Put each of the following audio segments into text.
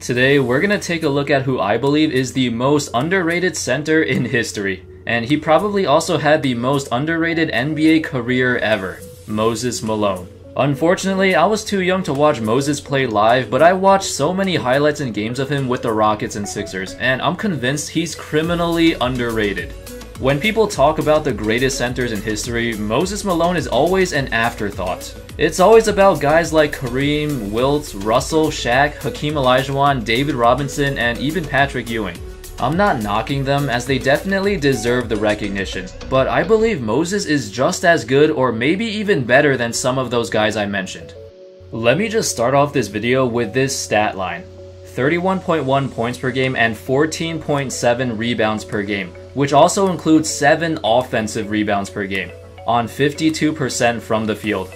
Today, we're gonna take a look at who I believe is the most underrated center in history. And he probably also had the most underrated NBA career ever Moses Malone. Unfortunately, I was too young to watch Moses play live, but I watched so many highlights and games of him with the Rockets and Sixers, and I'm convinced he's criminally underrated. When people talk about the greatest centers in history, Moses Malone is always an afterthought. It's always about guys like Kareem, Wilt, Russell, Shaq, Hakeem Olajuwon, David Robinson, and even Patrick Ewing. I'm not knocking them as they definitely deserve the recognition, but I believe Moses is just as good or maybe even better than some of those guys I mentioned. Let me just start off this video with this stat line. 31.1 points per game and 14.7 rebounds per game, which also includes 7 offensive rebounds per game, on 52% from the field.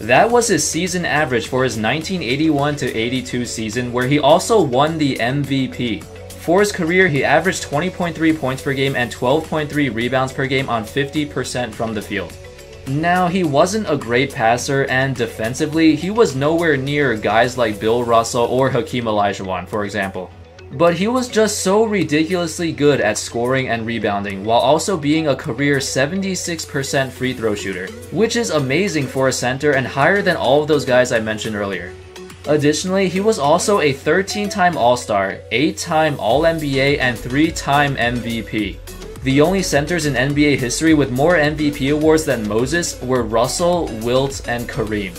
That was his season average for his 1981 82 season, where he also won the MVP. For his career, he averaged 20.3 points per game and 12.3 rebounds per game on 50% from the field. Now, he wasn't a great passer, and defensively, he was nowhere near guys like Bill Russell or Hakeem Olajuwon, for example. But he was just so ridiculously good at scoring and rebounding, while also being a career 76% free throw shooter, which is amazing for a center and higher than all of those guys I mentioned earlier. Additionally, he was also a 13-time All-Star, 8-time All-NBA, and 3-time MVP. The only centers in NBA history with more MVP awards than Moses were Russell, Wilt, and Kareem.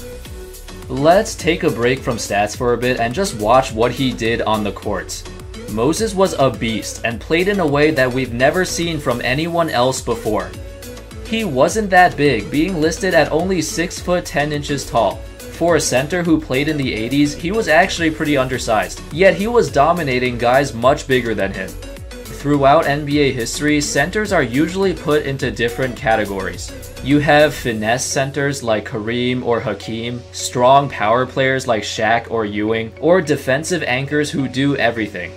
Let's take a break from stats for a bit and just watch what he did on the court. Moses was a beast and played in a way that we've never seen from anyone else before. He wasn't that big, being listed at only 6 foot 10 inches tall. For a center who played in the 80s, he was actually pretty undersized, yet he was dominating guys much bigger than him. Throughout NBA history, centers are usually put into different categories. You have finesse centers like Kareem or Hakeem, strong power players like Shaq or Ewing, or defensive anchors who do everything.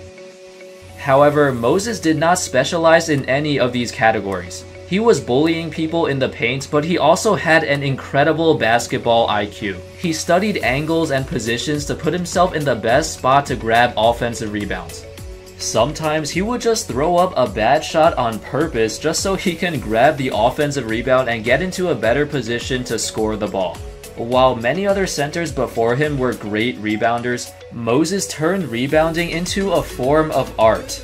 However, Moses did not specialize in any of these categories. He was bullying people in the paint, but he also had an incredible basketball IQ. He studied angles and positions to put himself in the best spot to grab offensive rebounds. Sometimes he would just throw up a bad shot on purpose just so he can grab the offensive rebound and get into a better position to score the ball. While many other centers before him were great rebounders, Moses turned rebounding into a form of art.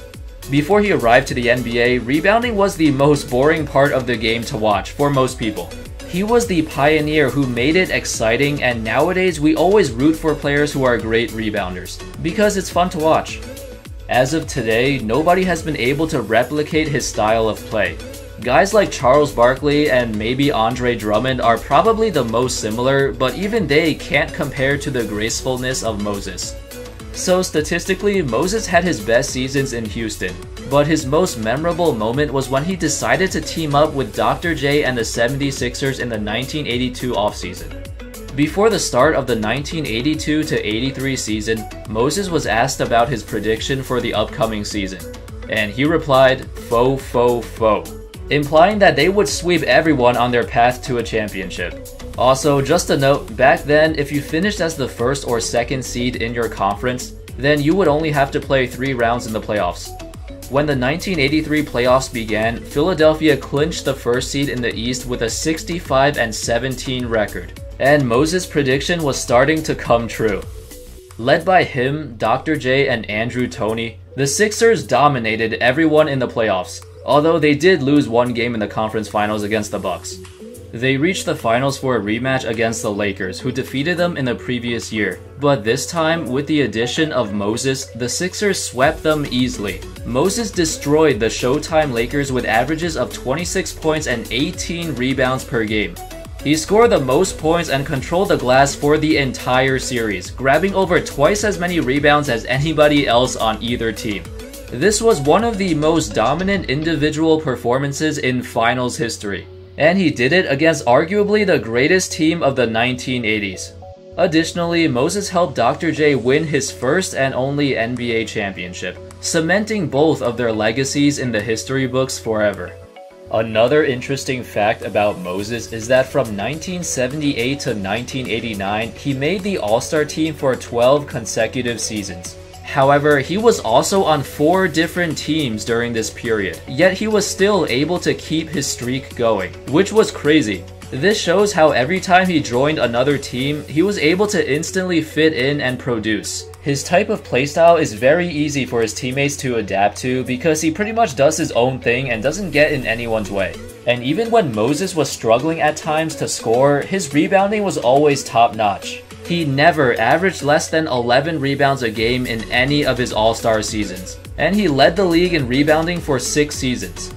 Before he arrived to the NBA, rebounding was the most boring part of the game to watch for most people. He was the pioneer who made it exciting, and nowadays we always root for players who are great rebounders, because it's fun to watch. As of today, nobody has been able to replicate his style of play. Guys like Charles Barkley and maybe Andre Drummond are probably the most similar, but even they can't compare to the gracefulness of Moses. So statistically, Moses had his best seasons in Houston, but his most memorable moment was when he decided to team up with Dr. J and the 76ers in the 1982 offseason. Before the start of the 1982 83 season, Moses was asked about his prediction for the upcoming season, and he replied, faux faux faux, implying that they would sweep everyone on their path to a championship. Also, just a note, back then, if you finished as the first or second seed in your conference, then you would only have to play three rounds in the playoffs. When the 1983 playoffs began, Philadelphia clinched the first seed in the East with a 65 and 17 record, and Moses' prediction was starting to come true. Led by him, Dr. J, and Andrew Toney, the Sixers dominated everyone in the playoffs, although they did lose one game in the conference finals against the Bucks. They reached the finals for a rematch against the Lakers, who defeated them in the previous year. But this time, with the addition of Moses, the Sixers swept them easily. Moses destroyed the Showtime Lakers with averages of 26 points and 18 rebounds per game. He scored the most points and controlled the glass for the entire series, grabbing over twice as many rebounds as anybody else on either team. This was one of the most dominant individual performances in finals history and he did it against arguably the greatest team of the 1980s. Additionally, Moses helped Dr. J win his first and only NBA championship, cementing both of their legacies in the history books forever. Another interesting fact about Moses is that from 1978 to 1989, he made the All Star team for 12 consecutive seasons. However, he was also on four different teams during this period, yet he was still able to keep his streak going, which was crazy. This shows how every time he joined another team, he was able to instantly fit in and produce. His type of playstyle is very easy for his teammates to adapt to because he pretty much does his own thing and doesn't get in anyone's way. And even when Moses was struggling at times to score, his rebounding was always top notch. He never averaged less than 11 rebounds a game in any of his All-Star seasons, and he led the league in rebounding for 6 seasons.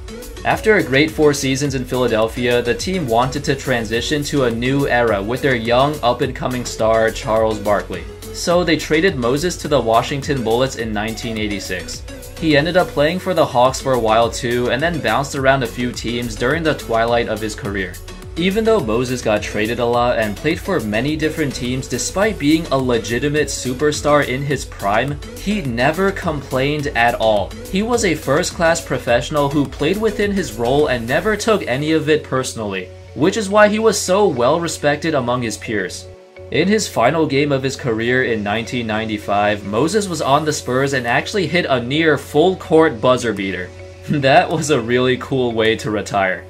After a great 4 seasons in Philadelphia, the team wanted to transition to a new era with their young up-and-coming star Charles Barkley. So they traded Moses to the Washington Bullets in 1986. He ended up playing for the Hawks for a while too, and then bounced around a few teams during the twilight of his career. Even though Moses got traded a lot and played for many different teams despite being a legitimate superstar in his prime, he never complained at all. He was a first-class professional who played within his role and never took any of it personally, which is why he was so well respected among his peers. In his final game of his career in 1995, Moses was on the Spurs and actually hit a near full court buzzer beater. that was a really cool way to retire.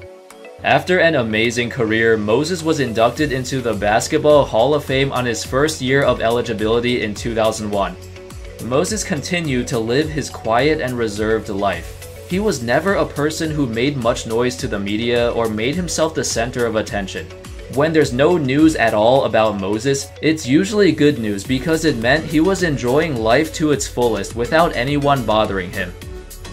After an amazing career, Moses was inducted into the Basketball Hall of Fame on his first year of eligibility in 2001. Moses continued to live his quiet and reserved life. He was never a person who made much noise to the media or made himself the center of attention. When there's no news at all about Moses, it's usually good news because it meant he was enjoying life to its fullest without anyone bothering him.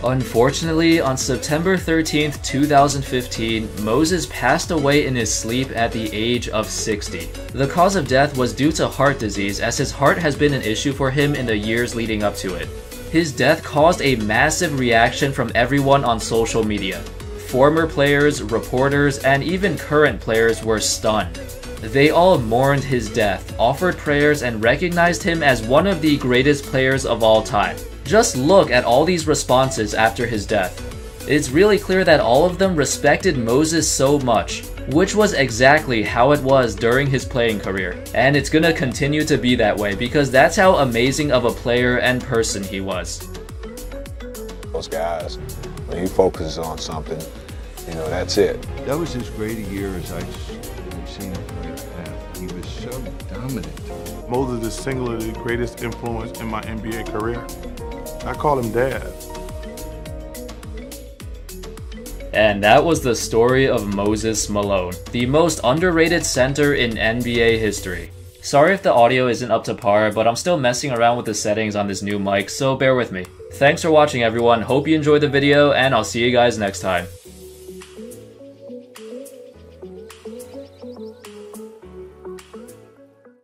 Unfortunately, on September 13, 2015, Moses passed away in his sleep at the age of 60. The cause of death was due to heart disease as his heart has been an issue for him in the years leading up to it. His death caused a massive reaction from everyone on social media. Former players, reporters, and even current players were stunned. They all mourned his death, offered prayers, and recognized him as one of the greatest players of all time. Just look at all these responses after his death. It's really clear that all of them respected Moses so much, which was exactly how it was during his playing career. And it's gonna continue to be that way because that's how amazing of a player and person he was. Those guys, when he focuses on something, you know, that's it. That was as great a year as I've seen a player have. He was so dominant. Moses is singularly the greatest influence in my NBA career. I call him dad. And that was the story of Moses Malone, the most underrated center in NBA history. Sorry if the audio isn't up to par, but I'm still messing around with the settings on this new mic, so bear with me. Thanks for watching everyone, hope you enjoyed the video, and I'll see you guys next time.